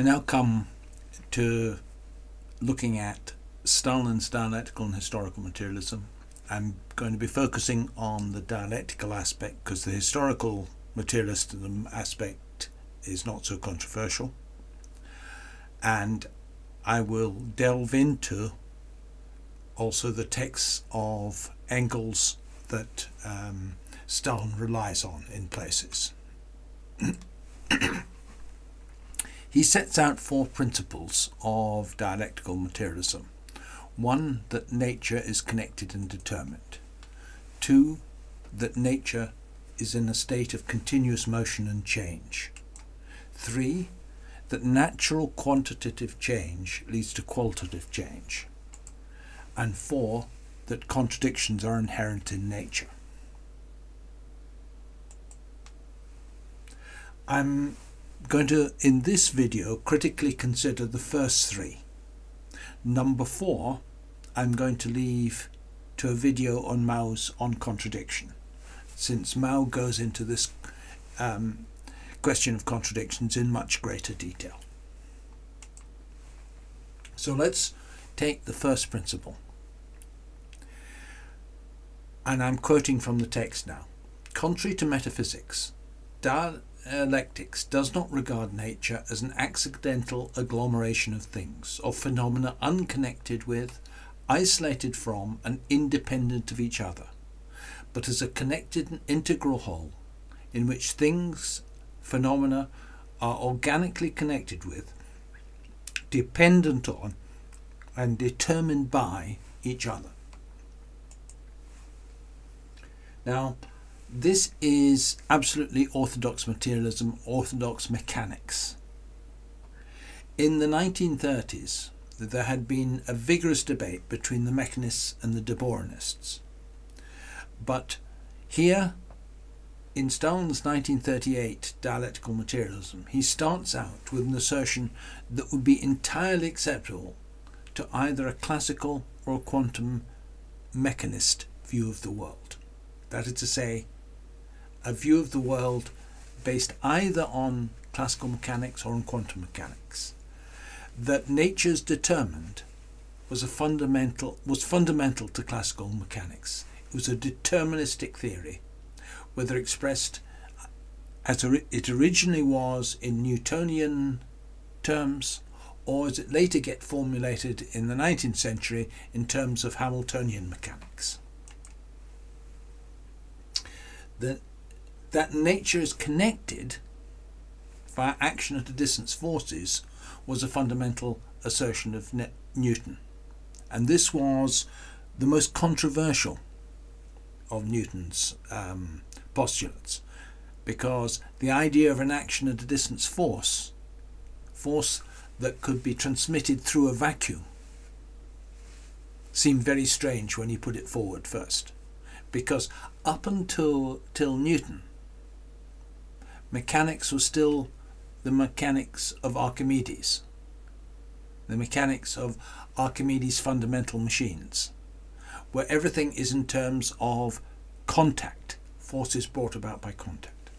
I now come to looking at Stalin's dialectical and historical materialism. I'm going to be focusing on the dialectical aspect because the historical materialism aspect is not so controversial. And I will delve into also the texts of Engels that um, Stalin relies on in places. he sets out four principles of dialectical materialism. One, that nature is connected and determined. Two, that nature is in a state of continuous motion and change. Three, that natural quantitative change leads to qualitative change. And four, that contradictions are inherent in nature. I'm going to, in this video, critically consider the first three. Number four, I'm going to leave to a video on Mao's on contradiction, since Mao goes into this um, question of contradictions in much greater detail. So let's take the first principle. And I'm quoting from the text now. Contrary to metaphysics, dialectics does not regard nature as an accidental agglomeration of things, or phenomena unconnected with, isolated from, and independent of each other, but as a connected and integral whole in which things, phenomena, are organically connected with, dependent on, and determined by each other. Now, this is absolutely orthodox materialism, orthodox mechanics. In the 1930s, there had been a vigorous debate between the mechanists and the De Boerists. But here, in Stalin's 1938 dialectical materialism, he starts out with an assertion that would be entirely acceptable to either a classical or a quantum mechanist view of the world. That is to say, a view of the world based either on classical mechanics or on quantum mechanics. That nature's determined was a fundamental was fundamental to classical mechanics. It was a deterministic theory, whether expressed as it originally was in Newtonian terms or as it later get formulated in the 19th century in terms of Hamiltonian mechanics. The that nature is connected via action at a distance forces was a fundamental assertion of Newton. And this was the most controversial of Newton's um, postulates because the idea of an action at a distance force, force that could be transmitted through a vacuum, seemed very strange when he put it forward first. Because up until till Newton, mechanics was still the mechanics of Archimedes, the mechanics of Archimedes' fundamental machines, where everything is in terms of contact, forces brought about by contact.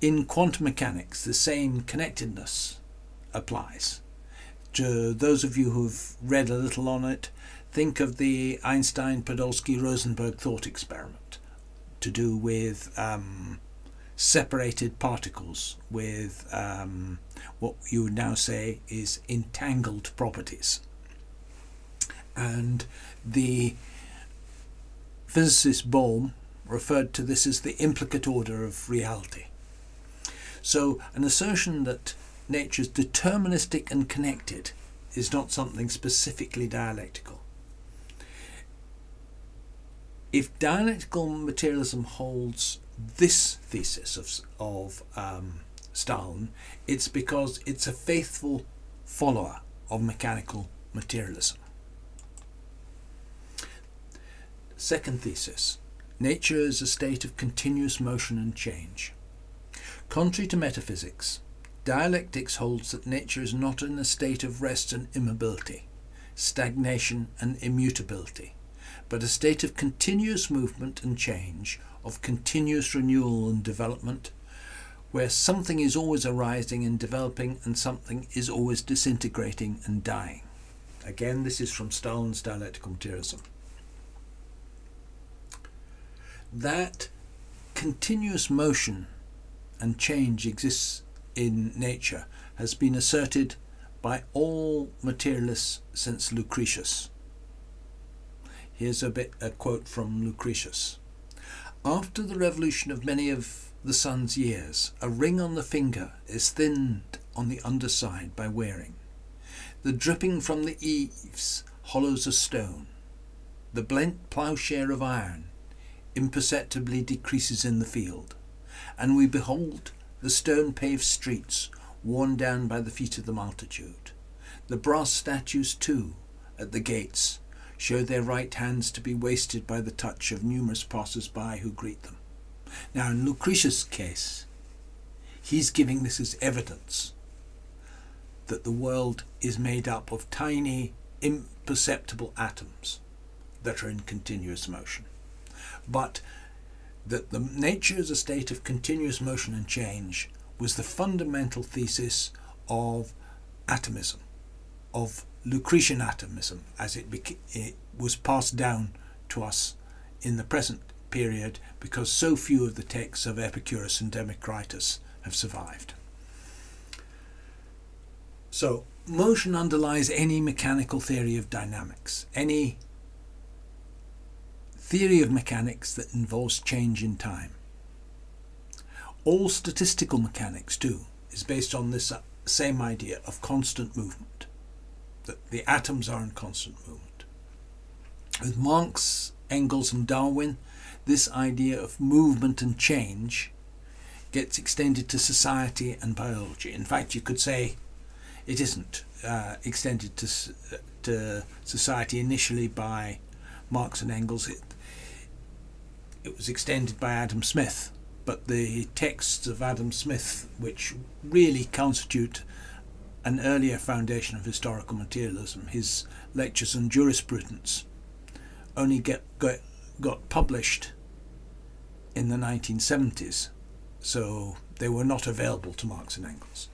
In quantum mechanics, the same connectedness applies. To those of you who've read a little on it, think of the Einstein Podolsky Rosenberg thought experiment to do with um, separated particles with um, what you would now say is entangled properties. And the physicist Bohm referred to this as the implicate order of reality. So an assertion that nature is deterministic and connected is not something specifically dialectical. If dialectical materialism holds this thesis of, of um, Stalin, it's because it's a faithful follower of mechanical materialism. Second thesis nature is a state of continuous motion and change. Contrary to metaphysics, dialectics holds that nature is not in a state of rest and immobility, stagnation and immutability, but a state of continuous movement and change of continuous renewal and development, where something is always arising and developing and something is always disintegrating and dying. Again, this is from Stalin's dialectical materialism. That continuous motion and change exists in nature has been asserted by all materialists since Lucretius. Here's a bit a quote from Lucretius. After the revolution of many of the sun's years, a ring on the finger is thinned on the underside by wearing. The dripping from the eaves hollows a stone. The blent ploughshare of iron imperceptibly decreases in the field, and we behold the stone paved streets worn down by the feet of the multitude. The brass statues, too, at the gates, show their right hands to be wasted by the touch of numerous passers by who greet them. Now, in Lucretius' case, he's giving this as evidence that the world is made up of tiny, imperceptible atoms that are in continuous motion. But that the nature is a state of continuous motion and change was the fundamental thesis of atomism, of Lucretian atomism, as it, beca- it was passed down to us in the present period because so few of the texts of Epicurus and Democritus have survived. So, motion underlies any mechanical theory of dynamics, any theory of mechanics that involves change in time. All statistical mechanics, too, is based on this uh, same idea of constant movement, that the atoms are in constant movement. With Marx, Engels, and Darwin, this idea of movement and change gets extended to society and biology. In fact, you could say it isn't uh, extended to, to society initially by Marx and Engels. It, it was extended by Adam Smith, but the texts of Adam Smith, which really constitute an earlier foundation of historical materialism, his lectures on jurisprudence, only get, got, got published in the 1970s, so they were not available to Marx and Engels.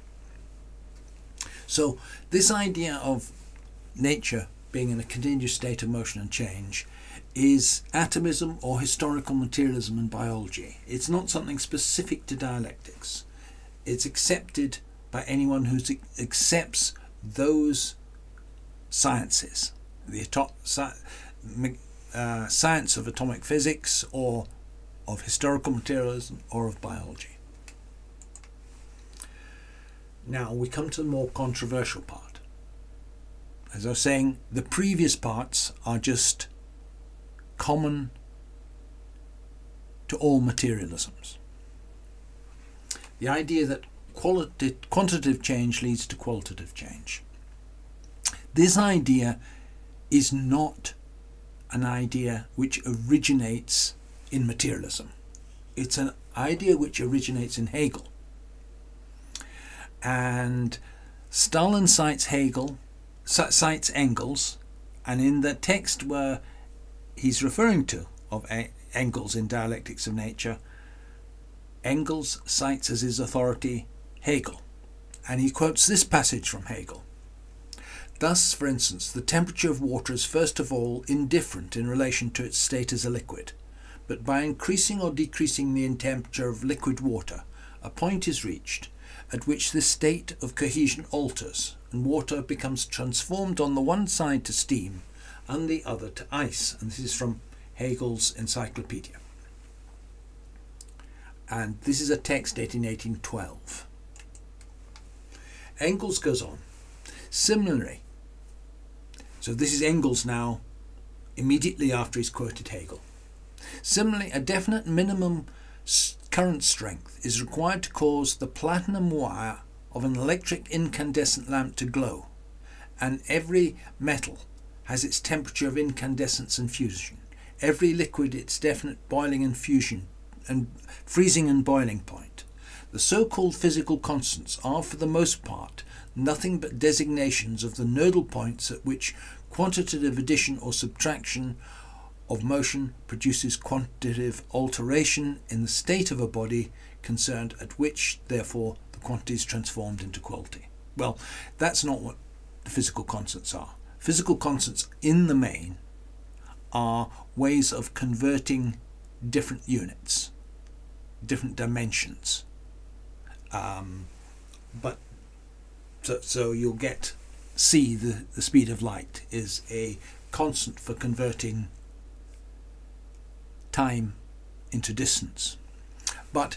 So, this idea of nature being in a continuous state of motion and change is atomism or historical materialism in biology. It's not something specific to dialectics. It's accepted by anyone who accepts those sciences, the uh, science of atomic physics or of historical materialism or of biology. Now we come to the more controversial part. As I was saying, the previous parts are just common to all materialisms. The idea that quality, quantitative change leads to qualitative change. This idea is not an idea which originates in materialism. It's an idea which originates in Hegel. And Stalin cites Hegel, cites Engels, and in the text where he's referring to of Engels in Dialectics of Nature, Engels cites as his authority Hegel, and he quotes this passage from Hegel. Thus, for instance, the temperature of water is first of all indifferent in relation to its state as a liquid, but by increasing or decreasing the temperature of liquid water, a point is reached at which the state of cohesion alters and water becomes transformed on the one side to steam and the other to ice. And this is from Hegel's Encyclopedia. And this is a text dating 1812. Engels goes on. Similarly, so this is Engels now, immediately after he's quoted Hegel. Similarly, a definite minimum current strength is required to cause the platinum wire of an electric incandescent lamp to glow, and every metal has its temperature of incandescence and fusion, every liquid its definite boiling and fusion and freezing and boiling point. The so-called physical constants are for the most part nothing but designations of the nodal points at which quantitative addition or subtraction of motion produces quantitative alteration in the state of a body concerned at which, therefore, the quantity is transformed into quality. Well, that's not what the physical constants are. Physical constants, in the main, are ways of converting different units, different dimensions. Um, but so, so you'll get c the, the speed of light is a constant for converting time into distance. But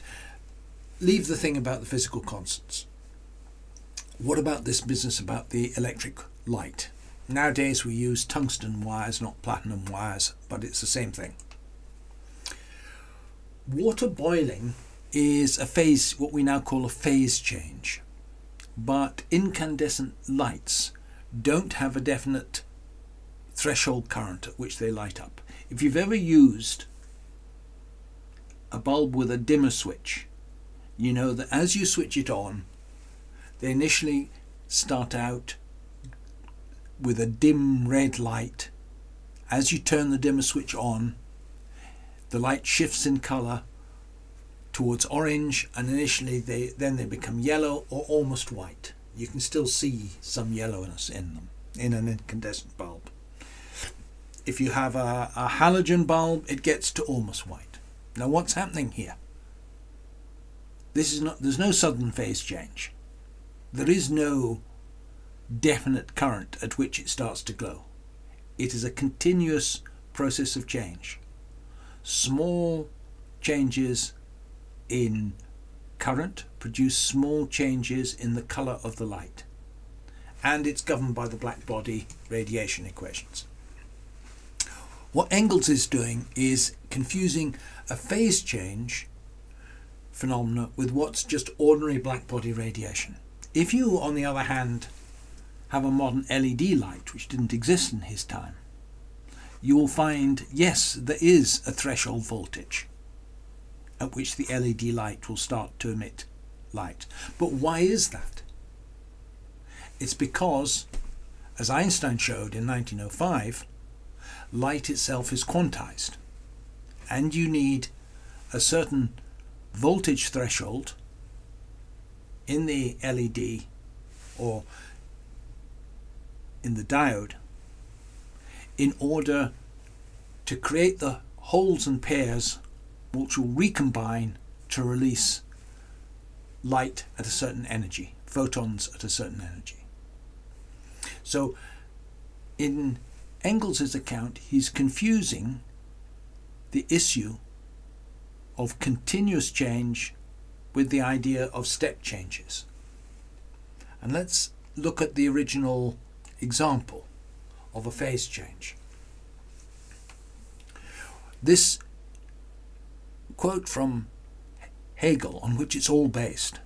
leave the thing about the physical constants. What about this business about the electric light? Nowadays we use tungsten wires, not platinum wires, but it's the same thing. Water boiling is a phase, what we now call a phase change. But incandescent lights don't have a definite threshold current at which they light up. If you've ever used a bulb with a dimmer switch, you know that as you switch it on, they initially start out with a dim red light. As you turn the dimmer switch on, the light shifts in colour towards orange and initially they then they become yellow or almost white. You can still see some yellowness in them in an incandescent bulb. If you have a, a halogen bulb, it gets to almost white. Now what's happening here? This is not there's no sudden phase change. There is no definite current at which it starts to glow. It is a continuous process of change. Small changes in current produce small changes in the colour of the light. And it's governed by the black body radiation equations. What Engels is doing is confusing a phase change phenomena with what's just ordinary black body radiation. If you, on the other hand, have a modern LED light, which didn't exist in his time, you will find, yes, there is a threshold voltage at which the LED light will start to emit light. But why is that? It's because, as Einstein showed in 1905, light itself is quantized. And you need a certain voltage threshold in the LED or in the diode in order to create the holes and pairs which will recombine to release light at a certain energy, photons at a certain energy. So in Engels' account, he's confusing the issue of continuous change with the idea of step changes. And let's look at the original example of a phase change. This quote from Hegel, on which it's all based,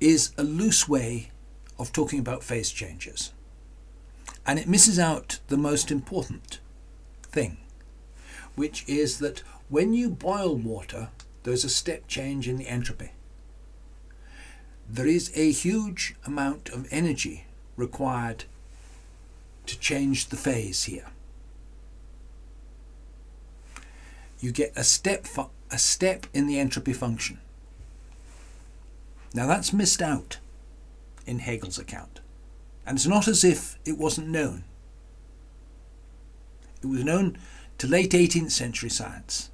is a loose way of talking about phase changes. And it misses out the most important thing, which is that when you boil water, there's a step change in the entropy. There is a huge amount of energy required to change the phase here. You get a step a step in the entropy function. Now that's missed out in Hegel's account. And it's not as if it wasn't known. It was known to late 18th century science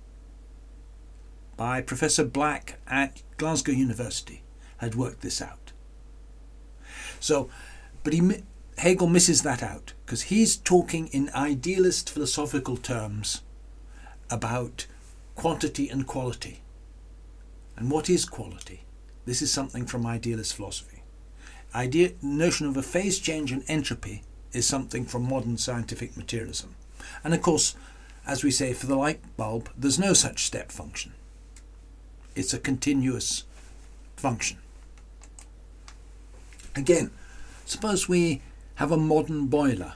by Professor Black at Glasgow University had worked this out. So, but he, Hegel misses that out because he's talking in idealist philosophical terms about quantity and quality. And what is quality? This is something from idealist philosophy. Idea notion of a phase change in entropy is something from modern scientific materialism. And of course, as we say for the light bulb, there's no such step function. It's a continuous function. Again, suppose we have a modern boiler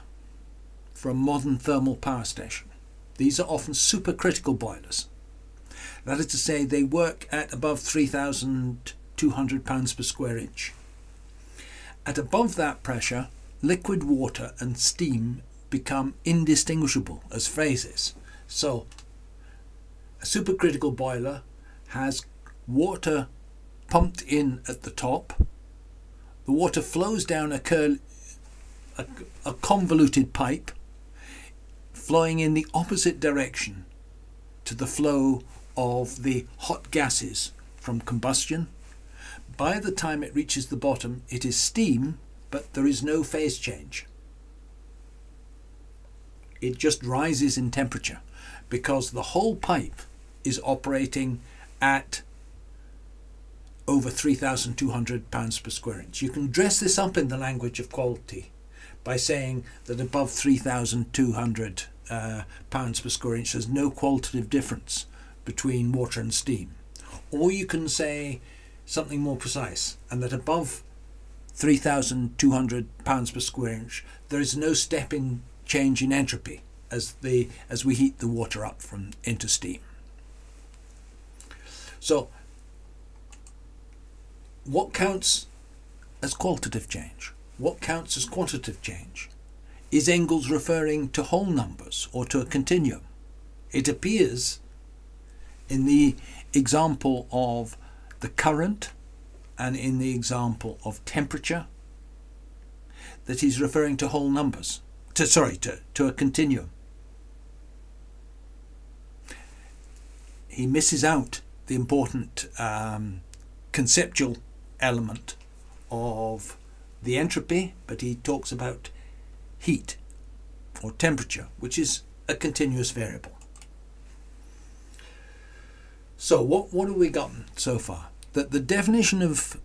for a modern thermal power station. These are often supercritical boilers. That is to say, they work at above 3,200 pounds per square inch. At above that pressure, liquid water and steam become indistinguishable as phases. So, a supercritical boiler has water pumped in at the top. The water flows down a, curl, a, a convoluted pipe, flowing in the opposite direction to the flow of the hot gases from combustion. By the time it reaches the bottom, it is steam, but there is no phase change. It just rises in temperature because the whole pipe is operating at over 3,200 pounds per square inch. You can dress this up in the language of quality by saying that above 3,200 uh, pounds per square inch there's no qualitative difference between water and steam. Or you can say something more precise and that above 3,200 pounds per square inch there is no step in change in entropy as the as we heat the water up from into steam. So what counts as qualitative change? What counts as quantitative change? Is Engels referring to whole numbers or to a continuum? It appears in the example of the current and in the example of temperature that he's referring to whole numbers to sorry to, to a continuum he misses out the important um, conceptual element of the entropy, but he talks about heat or temperature, which is a continuous variable. So what, what have we gotten so far? That the definition of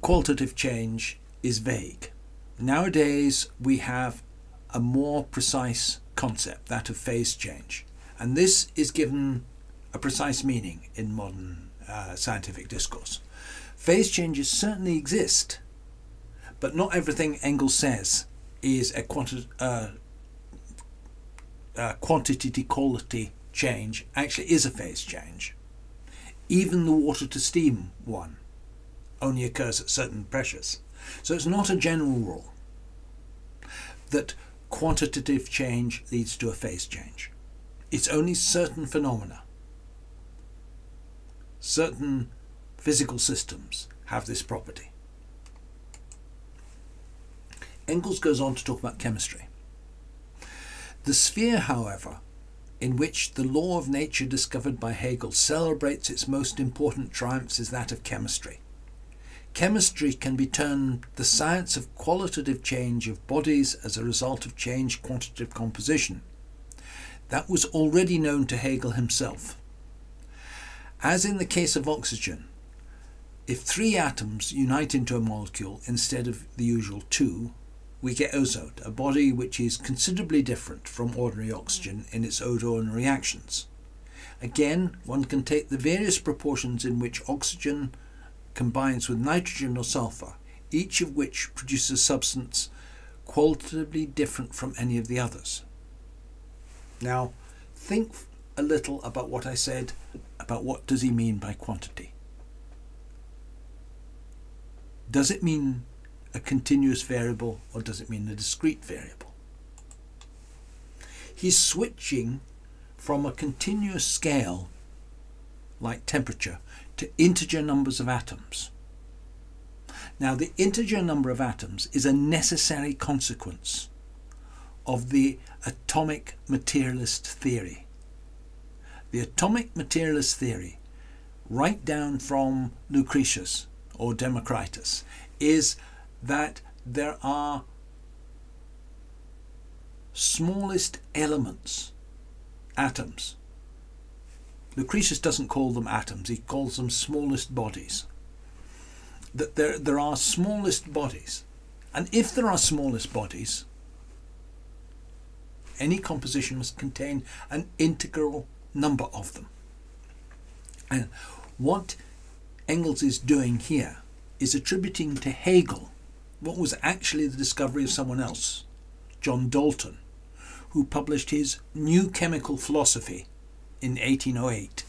qualitative change is vague. Nowadays we have a more precise concept, that of phase change. And this is given a precise meaning in modern uh, scientific discourse. Phase changes certainly exist, but not everything Engels says is a quanti- uh, uh, quantity to quality change actually is a phase change. Even the water to steam one only occurs at certain pressures. So it's not a general rule that quantitative change leads to a phase change. It's only certain phenomena, certain physical systems have this property. Engels goes on to talk about chemistry. The sphere, however, in which the law of nature discovered by Hegel celebrates its most important triumphs is that of chemistry. Chemistry can be termed the science of qualitative change of bodies as a result of changed quantitative composition. That was already known to Hegel himself. As in the case of oxygen, if three atoms unite into a molecule instead of the usual two, we get ozone, a body which is considerably different from ordinary oxygen in its odour and reactions. Again, one can take the various proportions in which oxygen combines with nitrogen or sulfur, each of which produces a substance qualitatively different from any of the others. Now, think a little about what I said about what does he mean by quantity. Does it mean a continuous variable or does it mean a discrete variable? He's switching from a continuous scale like temperature to integer numbers of atoms. Now, the integer number of atoms is a necessary consequence of the atomic materialist theory. The atomic materialist theory, right down from Lucretius or Democritus, is that there are smallest elements, atoms. Lucretius doesn't call them atoms, he calls them smallest bodies. That there, there are smallest bodies. And if there are smallest bodies, any composition must contain an integral number of them. And what Engels is doing here is attributing to Hegel what was actually the discovery of someone else, John Dalton, who published his New Chemical Philosophy in 1808,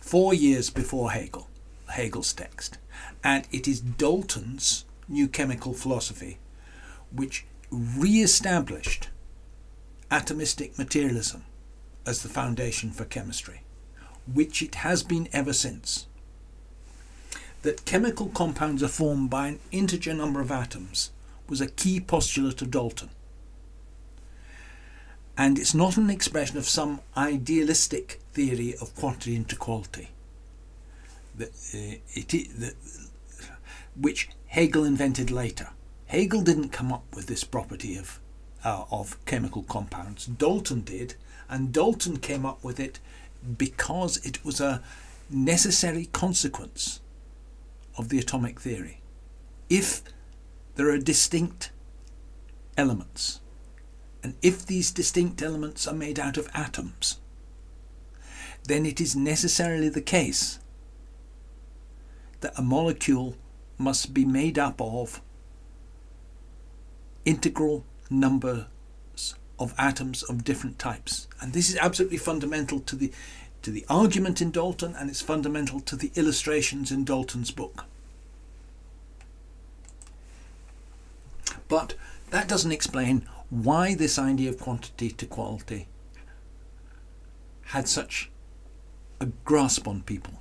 four years before Hegel, Hegel's text. And it is Dalton's New Chemical Philosophy which re established atomistic materialism as the foundation for chemistry, which it has been ever since. That chemical compounds are formed by an integer number of atoms was a key postulate of Dalton. And it's not an expression of some idealistic theory of quantity into quality, that, uh, it, that, which Hegel invented later. Hegel didn't come up with this property of, uh, of chemical compounds. Dalton did, and Dalton came up with it because it was a necessary consequence of the atomic theory. If there are distinct elements, and if these distinct elements are made out of atoms, then it is necessarily the case that a molecule must be made up of integral numbers of atoms of different types. And this is absolutely fundamental to the to the argument in Dalton and it's fundamental to the illustrations in Dalton's book. But that doesn't explain why this idea of quantity to quality had such a grasp on people.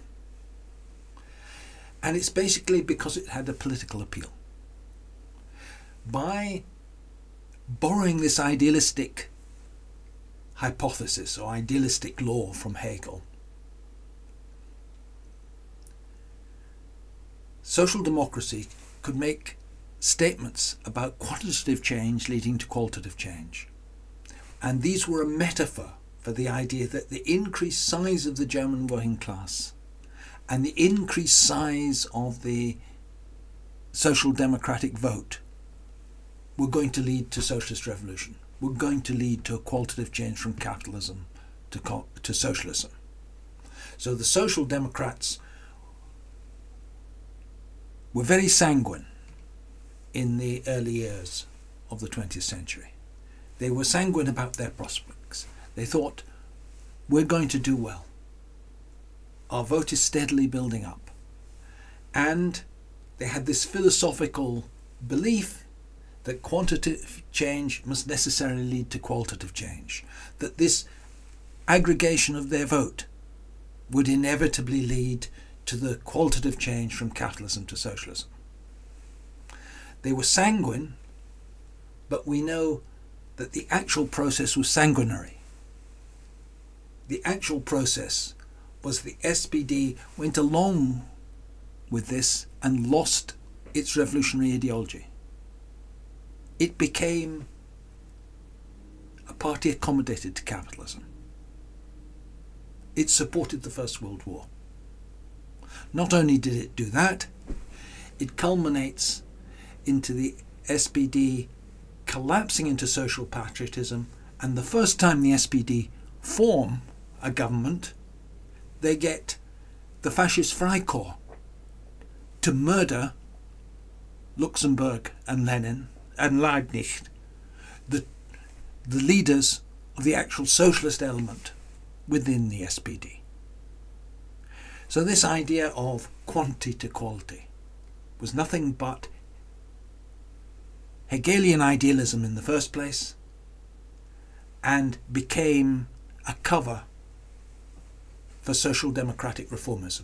And it's basically because it had a political appeal. By borrowing this idealistic hypothesis or idealistic law from Hegel, social democracy could make statements about quantitative change leading to qualitative change. And these were a metaphor for the idea that the increased size of the German working class and the increased size of the social democratic vote were going to lead to socialist revolution, were going to lead to a qualitative change from capitalism to, to socialism. So the social democrats were very sanguine in the early years of the 20th century. They were sanguine about their prospects. They thought, we're going to do well our vote is steadily building up. And they had this philosophical belief that quantitative change must necessarily lead to qualitative change, that this aggregation of their vote would inevitably lead to the qualitative change from capitalism to socialism. They were sanguine, but we know that the actual process was sanguinary. The actual process was the SPD went along with this and lost its revolutionary ideology. It became a party accommodated to capitalism. It supported the First World War. Not only did it do that, it culminates into the SPD collapsing into social patriotism, and the first time the SPD form a government they get the fascist Freikorps to murder Luxemburg and Lenin and Liebknecht, the, the leaders of the actual socialist element within the SPD. So this idea of quantity to quality was nothing but Hegelian idealism in the first place and became a cover for social democratic reformism.